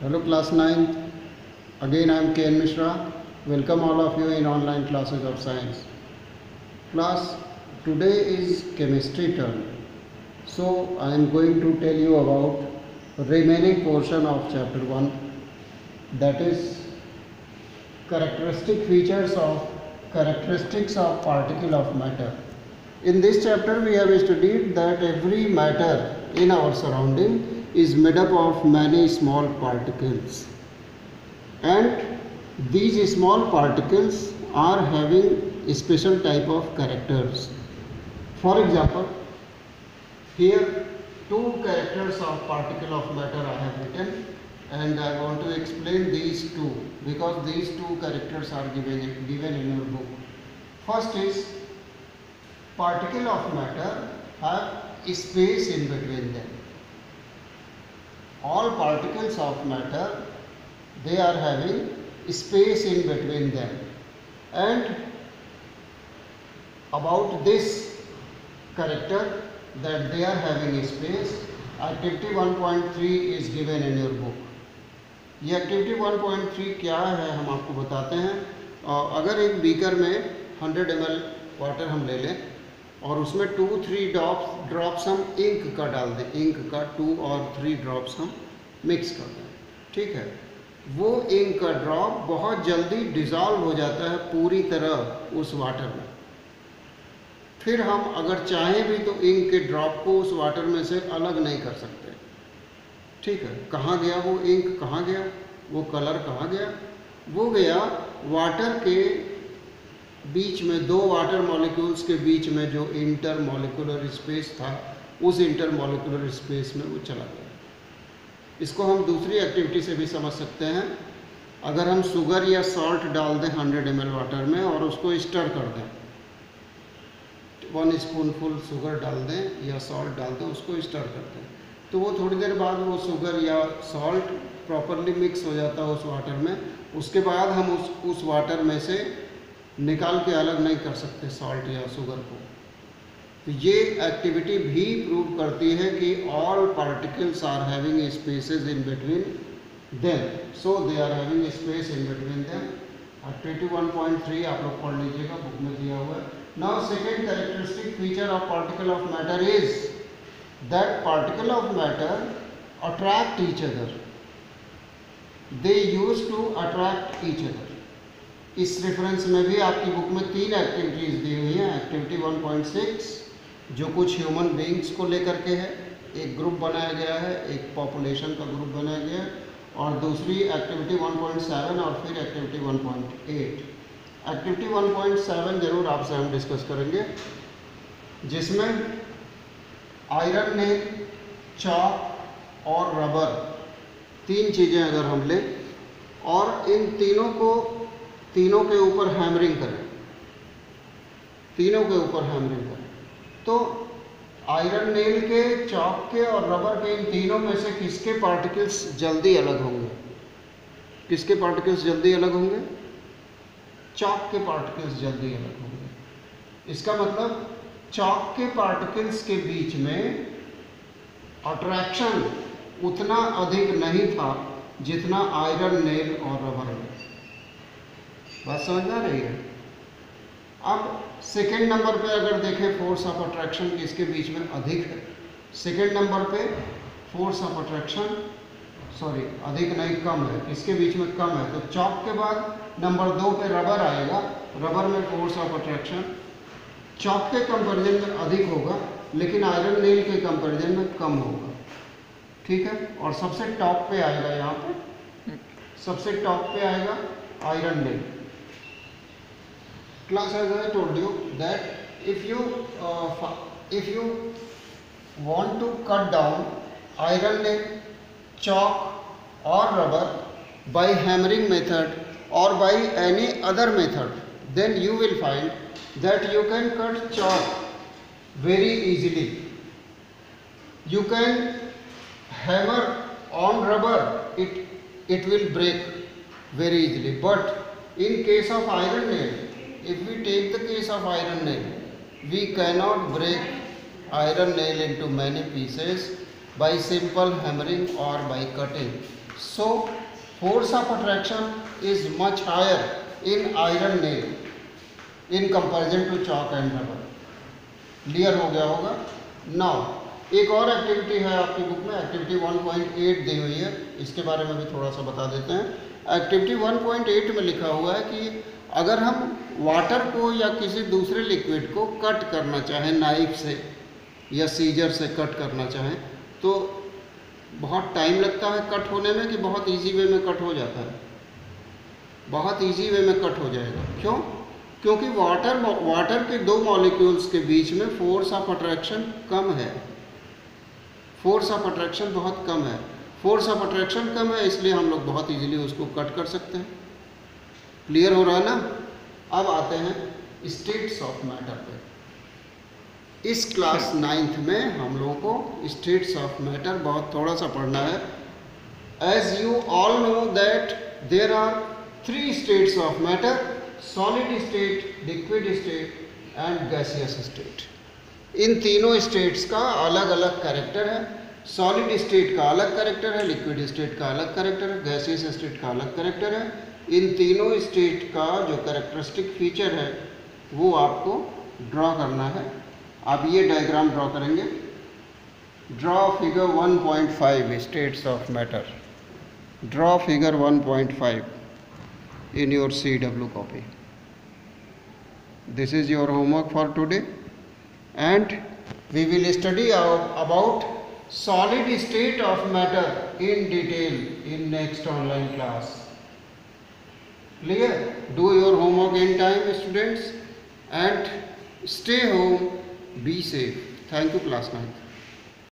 Hello class 9th, again I am K.N. Mishra. Welcome all of you in online classes of science. Class, today is chemistry term. So I am going to tell you about remaining portion of chapter 1 that is characteristic features of characteristics of particle of matter. In this chapter we have studied that every matter in our surrounding is made up of many small particles and these small particles are having special type of characters for example here two characters of particle of matter I have written and I want to explain these two because these two characters are given, given in your book. First is particle of matter have space in between them all particles of matter they are having space in between them and about this character that they are having a space activity 1.3 is given in your book ये activity 1.3 क्या है हम आपको बताते हैं और अगर एक बीकर में 100 ml वाटर हम ले लें और उसमें टू थ्री ड्रॉप ड्रॉप्स हम इंक का डाल दें इंक का टू और थ्री ड्रॉप्स हम मिक्स कर दें ठीक है वो इंक का ड्रॉप बहुत जल्दी डिज़ॉल्व हो जाता है पूरी तरह उस वाटर में फिर हम अगर चाहें भी तो इंक के ड्रॉप को उस वाटर में से अलग नहीं कर सकते ठीक है कहाँ गया वो इंक कहाँ गया वो कलर कहाँ गया वो गया वाटर के बीच में दो वाटर मॉलिक्यूल्स के बीच में जो इंटर मॉलिकुलर स्पेस था उस इंटर मॉलिकुलर स्पेस में वो चला गया इसको हम दूसरी एक्टिविटी से भी समझ सकते हैं अगर हम शुगर या सॉल्ट डाल दें हंड्रेड एम वाटर में और उसको स्टर कर दें वन स्पूनफुल शुगर डाल दें या सॉल्ट डाल दें उसको स्टर कर दें तो वो थोड़ी देर बाद वो शुगर या सॉल्ट प्रॉपरली मिक्स हो जाता है उस वाटर में उसके बाद हम उस उस वाटर में से निकाल के अलग नहीं कर सकते सॉल्ट या शुगर को तो ये एक्टिविटी भी प्रूव करती है कि all particles are having spaces in between them so they are having space in between them और ट्वेंटी वन पॉइंट थ्री आप लोग पढ़ लीजिएगा बुक में दिया हुआ है now second characteristic feature of particle of matter is that particle of matter attract each other they use to attract each other इस रेफरेंस में भी आपकी बुक में तीन एक्टिविटीज़ दी हुई हैं एक्टिविटी 1.6 जो कुछ ह्यूमन बींग्स को लेकर के है एक ग्रुप बनाया गया है एक पॉपुलेशन का ग्रुप बनाया गया है और दूसरी एक्टिविटी 1.7 और फिर एक्टिविटी 1.8 एक्टिविटी 1.7 जरूर आपसे हम डिस्कस करेंगे जिसमें आयरन ने चाक और रबर तीन चीज़ें अगर हम लें और इन तीनों को तीनों के ऊपर हैमरिंग करें तीनों के ऊपर हैमरिंग करें तो आयरन नेल के चॉक के और रबर के इन तीनों में से किसके पार्टिकल्स जल्दी अलग होंगे किसके पार्टिकल्स जल्दी अलग होंगे चॉक के पार्टिकल्स जल्दी अलग होंगे इसका मतलब चॉक के पार्टिकल्स के बीच में अट्रैक्शन उतना अधिक नहीं था जितना आयरन नेल और रबर में बात समझ आ रही है अब सेकेंड नंबर पे अगर देखें फोर्स ऑफ अट्रैक्शन किसके बीच में अधिक है सेकेंड नंबर पे फोर्स ऑफ अट्रैक्शन सॉरी अधिक नहीं कम है इसके बीच में कम है तो चौक के बाद नंबर दो पे रबर आएगा रबर में फोर्स ऑफ अट्रैक्शन चौक के कंपेरिजन में अधिक होगा लेकिन आयरन नील के कंपेरिजन में कम होगा ठीक है और सबसे टॉप पे आएगा यहाँ पे सबसे टॉप पे आएगा iron nail class as I told you that if you uh, if you want to cut down iron nail, chalk or rubber by hammering method or by any other method then you will find that you can cut chalk very easily. You can hammer on rubber it, it will break very easily but in case of iron nail If we take the case of iron nail, we cannot break iron nail into many pieces by simple hammering or by cutting. So force of attraction is much higher in iron nail in comparison to chalk and rubber. Clear हो गया होगा now एक और activity है आपकी book में activity 1.8 दी हुई है इसके बारे में भी थोड़ा सा बता देते हैं एक्टिविटी 1.8 में लिखा हुआ है कि अगर हम वाटर को या किसी दूसरे लिक्विड को कट करना चाहें नाइफ से या सीजर से कट करना चाहें तो बहुत टाइम लगता है कट होने में कि बहुत इजी वे में कट हो जाता है बहुत इजी वे में कट हो जाएगा क्यों क्योंकि वाटर वाटर के दो मॉलिक्यूल्स के बीच में फोर्स ऑफ अट्रैक्शन कम है फोर्स ऑफ अट्रैक्शन बहुत कम है फोर्स ऑफ अट्रैक्शन कम है इसलिए हम लोग बहुत इजीली उसको कट कर सकते हैं क्लियर हो रहा है ना अब आते हैं स्टेट्स ऑफ मैटर पे इस क्लास हाँ। नाइन्थ में हम लोगों को स्टेट्स ऑफ मैटर बहुत थोड़ा सा पढ़ना है as you all know that there are three states of matter solid state liquid state and gaseous state इन तीनों स्टेट्स का अलग अलग करेक्टर है सॉलिड स्टेट का अलग करेक्टर है लिक्विड स्टेट का अलग करेक्टर है गैसियस स्टेट का अलग करेक्टर है इन तीनों स्टेट का जो करेक्टरिस्टिक फीचर है वो आपको ड्रॉ करना है आप ये डायग्राम ड्रॉ करेंगे draw figure 1.5 point states of matter draw figure 1.5 point in your C W copy this is your homework for today and we will study about solid state of matter in detail in next online class Clear? Do your homework in time, students, and stay home, be safe. Thank you, class 9.